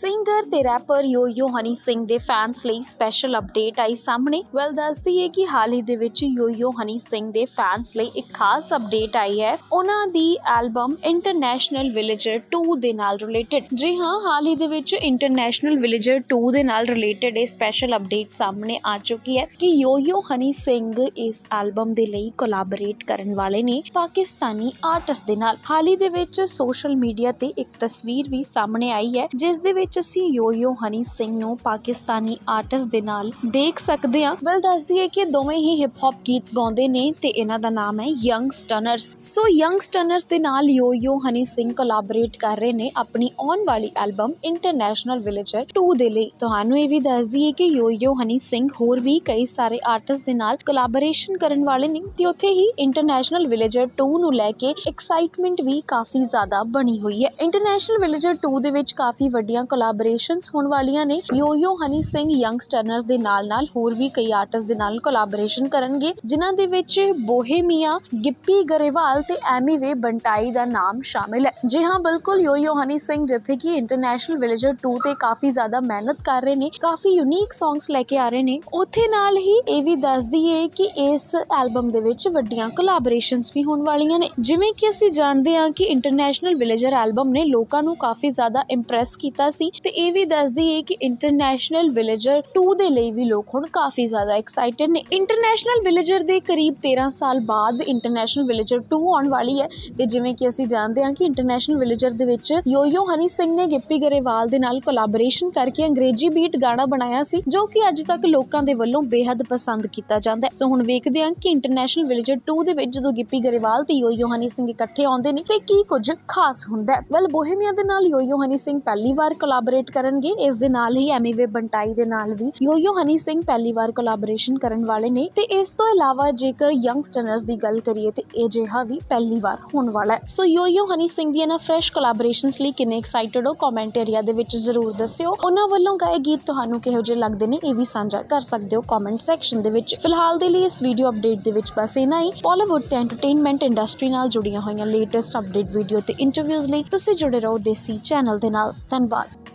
Singer ਤੇ wrapper ਯੋ-ਯੋ Honey Singh ਦੇ fans ਲਈ ਸਪੈਸ਼ਲ ਅਪਡੇਟ ਆਈ ਸਾਹਮਣੇ। ਵੈਲ ਦੱਸਦੀ ਹੈ ਕਿ ਹਾਲ ਹੀ ਦੇ ਵਿੱਚ ਯੋ-ਯੋ ਹਨੀ ਸਿੰਘ ਦੇ ਫੈਨਸ ਲਈ ਇੱਕ ਖਾਸ ਅਪਡੇਟ ਆਈ ਹੈ। ਉਹਨਾਂ ਦੀ ਐਲਬਮ ਇੰਟਰਨੈਸ਼ਨਲ ਵਿਲੇਜਰ 2 ਦੇ ਨਾਲ ਰਿਲੇਟਡ ਜੀ ਹਾਂ, ਹਾਲ ਹੀ ਦੇ ਵਿੱਚ ਇੰਟਰਨੈਸ਼ਨਲ ਵਿਲੇਜਰ 2 ਦੇ ਨਾਲ ਰਿਲੇਟਡ ਇਹ ਸਪੈਸ਼ਲ ਅਪਡੇਟ ਸਾਹਮਣੇ ਆ ਚੁੱਕੀ ਹੈ ਕਿ ਯੋ ਹਨੀ ਸਿੰਘ ਇਸ ਐਲਬਮ ਦੇ ਲਈ ਕੋਲਾਬੋਰੇਟ ਕਰਨ ਵਾਲੇ ਨੇ ਪਾਕਿਸਤਾਨੀ ਆਰਟਿਸਟ ਦੇ ਨਾਲ। ਹਾਲ ਹੀ ਦੇ ਵਿੱਚ ਸੋਸ਼ਲ ਮੀਡੀਆ ਤੇ ਇੱਕ ਤਸਵੀਰ ਵੀ ਸਾਹਮਣੇ ਆਈ ਹੈ, ਜਿਸ ਦੇ ਵਿੱਚ ਅਸੀਂ ਯੋ ਹਨੀ ਸਿੰਘ ਨੂੰ ਪਾਕਿਸਤਾਨੀ ਆਰਟਿਸਟ ਦੇ ਨਾਲ ਦੇਖ ਸਕਦੇ ਹਾਂ। ਵੈਲ ਦੱਸਦੀ ਹੈ ਕਿ ਦੋਵੇਂ ਹੀ ਹਿਪ ਹੌਪ ਗੀਤ ਗਾਉਂਦੇ ਨੇ ਤੇ ਇਹਨਾਂ ਦਾ ਨਾਮ ਹੈ ਯੰਗ ਸਟਨਰਸ ਸੋ ਯੰਗ ਸਟਨਰਸ ਦੇ ਨਾਲ ਯੋ-ਯੋ ਹਨੀ ਸਿੰਘ ਕੋਲੈਬੋਰੇਟ ਕਰ ਰਹੇ ਨੇ ਆਪਣੀ ਆਉਣ ਵਾਲੀ ਐਲਬਮ ਇੰਟਰਨੈਸ਼ਨਲ ਵਿਲੇਜਰ 2 ਦੇ ਲਈ। ਤੁਹਾਨੂੰ ਇਹ ਵੀ ਦੱਸਦੀ ਹੈ ਕਿ ਯੋ ਹਨੀ ਸਿੰਘ ਹੋਰ ਵੀ ਕਈ ਸਾਰੇ ਆਰਟਿਸਟ ਦੇ ਨਾਲ ਕੋਲਾਬੋਰੇਸ਼ਨ ਕਰਨ ਵਾਲੇ ਨੇ ਤੇ ਉੱਥੇ ਹੀ ਇੰਟਰਨੈਸ਼ਨਲ ਵਿਲੇਜਰ 2 ਨੂੰ ਲੈ ਕੇ ਐਕਸਾਈਟਮੈਂਟ ਵੀ ਕਾਫੀ ਜ਼ਿਆਦਾ ਬਣੀ ਹੋਈ ਹੈ। ਇੰਟਰਨੈਸ਼ਨਲ ਵਿਲੇਜਰ 2 ਦੇ ਵਿੱਚ ਕਾਫੀ ਵੱਡੀਆਂ ਕੋਲੈਬੋਰੇਸ਼ਨਸ ਹੋਣ ਵਾਲੀਆਂ ਨੇ। ਯੋ ਹਨੀ ਸਿੰਘ ਯੰਗਸਟਰਨਰਸ ਦੇ ਨਾਲ-ਨਾਲ ਹੋਰ ਵੀ ਕਈ ਆਰਟਿਸਟ ਦੇ ਨਾਲ ਕੋਲੈਬੋਰੇਸ਼ਨ ਕਰਨਗੇ, ਜਿਨ੍ਹਾਂ ਦੇ ਵਿੱਚ ਬੋਹੇਮੀਆ, ਗਿੱਪੀ ਗਰੇਵਾਲ ਤੇ ਐਮੀ ਵੇ ਬੰਟਾਈ ਦਾ ਨਾਮ ਸ਼ਾਮਿਲ ਹੈ। ਜੀ ਹਾਂ, ਬਿਲਕੁਲ ਯੋ-ਯੋ, ਹਨੀ ਸਿੰਘ, ਜਿੱਥੇ ਕਿ ਇੰਟਰਨੈਸ਼ਨਲ ਵਿਲੇਜਰ 2 ਤੇ ਕਾਫੀ ਜ਼ਿਆਦਾ ਮਿਹਨਤ ਕਰ ਰਹੇ ਨੇ, ਕਾਫੀ ਯੂਨੀਕ ਸੌਂਗਸ ਲੈ ਕੇ ਆ ਰਹੇ ਨੇ। ਉੱਥੇ ਨਾਲ ਹੀ ਇਹ ਵੀ ਦੱਸਦੀ ਏ ਕਿ ਇਸ ਐਲਬਮ ਦੇ ਵਿੱਚ ਵੱਡੀਆਂ ਕੋਲੈਬੋਰੇਸ਼ਨਸ ਵੀ ਹੋਣ ਵਾਲੀਆਂ ਨੇ। ਜਿਵੇਂ ਕਿ ਅਸੀਂ ਜਾਣਦੇ ਹਾਂ ਕਿ ਇੰਟਰਨੈਸ਼ਨਲ ਵਿਲੇਜਰ ਐਲਬਮ ਨੇ ਲੋਕਾਂ ਨੂੰ ਕਾਫੀ ਜ਼ਿਆਦਾ ਇੰਪ੍ਰੈਸ ਕੀਤਾ ਸੀ। ਤੇ ਇਹ ਵੀ ਦੱਸਦੀ ਏ ਕਿ ਇੰਟਰਨੈਸ਼ਨਲ ਵਿਲੇਜਰ 2 ਦੇ ਲਈ ਵੀ ਲੋਕ ਹੁਣ ਕਾਫੀ ਜ਼ਿਆਦਾ ਐਕਸਾਈਟਡ ਨੇ। ਇੰਟਰਨੈਸ਼ਨਲ ਵਿਲੇਜਰ ਦੇ ਕਰੀਬ 13 ਸਾਲ ਬਾਅਦ ਇੰਟਰਨੈਸ਼ਨਲ ਵਿਲੇਜਰ 2 ਆਉਣ ਵਾਲੀ ਹੈ। ਤੇ ਜਿਵੇਂ ਕਿ ਅਸੀਂ ਜਾਣਦੇ ਹਾਂ ਕਿ ਇੰਟਰਨੈਸ਼ਨਲ ਵਿਲੇਜਰ ਦੇ ਵਿੱਚ ਯੋ-ਯੋ ਹਨੀ ਸਿੰਘ ਨੇ ਗਿੱਪੀ ਗਰੇਵਾਲ ਦੇ ਨਾਲ ਕੋਲੈਬੋਰੇਸ਼ਨ ਕਰਕੇ ਅੰਗਰੇਜ਼ੀ ਬੀਟ ਗਾਣਾ ਬਣਾਇਆ ਸੀ, ਜੋ ਕਿ ਅੱਜ ਤੱਕ ਲੋਕਾਂ ਦੇ ਵੱਲੋਂ ਬੇहद ਪਸੰਦ ਕੀਤਾ ਜਾਂਦਾ ਹੈ। ਸੋ ਹੁਣ ਵੇਖਦੇ ਹਾਂ ਕਿ ਇੰਟਰਨੈਸ਼ਨਲ ਵਿਲੇਜਰ 2 ਦੇ ਵਿੱਚ ਜਦੋਂ ਗਿੱਪੀ ਗਰੇਵਾਲ ਤੇ ਯੋਯੋ ਹਨੀ ਸਿੰਘ ਇਕੱਠੇ ਆਉਂਦੇ ਨੇ, ਤੇ ਕੀ ਕੁਝ ਖਾਸ ਹੁੰਦਾ ਹੈ? ਵੈਲ ਬੋਹੇਮੀਆ ਦੇ ਨਾਲ ਯੋ-ਯੋ ਹਨੀ ਸਿੰਘ ਪਹਿਲੀ ਵਾਰ ਕੋਲੈਬੋਰੇਟ ਕਰਨਗੇ, ਇਸ ਦੇ ਨਾਲ ਹੀ ਐਮੀ ਬੰਟਾਈ ਦੇ ਨਾਲ ਵੀ। ਯੋ-ਯੋ ਹਨੀ ਸਿੰਘ ਪਹਿਲੀ ਵਾਰ ਕੋਲੈਬੋਰੇਸ਼ਨ ਕਰਨ ਵਾਲੇ ਨੇ ਤੇ ਇਸ ਤੋਂ ਇਲਾਵਾ ਜੇਕਰ ਯੰਗਸਟਰਨਰਸ ਦੀ ਗੱਲ ਕਰੀਏ ਤੇ ਇਹ ਜਿਹਾ ਵੀ ਪਹਿਲੀ ਵਾਰ ਹੋਣ ਵਾਲਾ ਹੈ। ਸੋ ਯੋ-ਯੋ ਹਨੀ ਸਿੰਘ ਦੀਆਂ ਨਾ ਫਰੈਸ਼ ਕੋਲੈਬੋਰੇਸ਼ਨਸ ਲਈ ਕਿੰਨੇ ਐਕਸਾਈਟਡ ਹੋ ਕਮੈਂਟ ਏਰੀਆ ਦੇ ਵਿੱਚ ਜ਼ਰੂਰ ਦੱਸਿਓ। ਉਹਨਾਂ ਵੱਲੋਂ ਗਾਏ ਗੀਤ ਤੁਹਾਨੂੰ ਕਿਹੋ ਜਿਹੇ ਲੱਗਦੇ ਨੇ ਇਹ ਵੀ ਸਾਂਝਾ ਕਰ ਸਕਦੇ ਹੋ ਕਮੈਂਟ ਸੈਕਸ਼ਨ ਦੇ ਵਿੱਚ। ਫਿਲਹਾਲ ਦੇ ਲਈ ਇਸ ਵੀਡੀਓ ਅਪਡੇਟ ਦੇ ਵਿੱਚ ਬਸ ਇਨਾ ਹੀ। ਬਾਲੀਵੁੱਡ ਤੇ ਐਂਟਰਟੇਨਮੈਂਟ ਇੰਡਸਟਰੀ ਨਾਲ ਜੁੜੀਆਂ ਹੋਈਆਂ ਲੇਟੈਸਟ ਅਪਡੇਟ ਵੀਡੀਓ ਤੇ ਇੰਟਰਵਿਊਜ਼ ਲਈ ਤੁਸੀਂ ਜੁੜੇ ਰਹੋ ਦੇਸੀ ਚੈਨਲ ਦੇ ਨਾਲ। ਧੰਨਵਾਦ।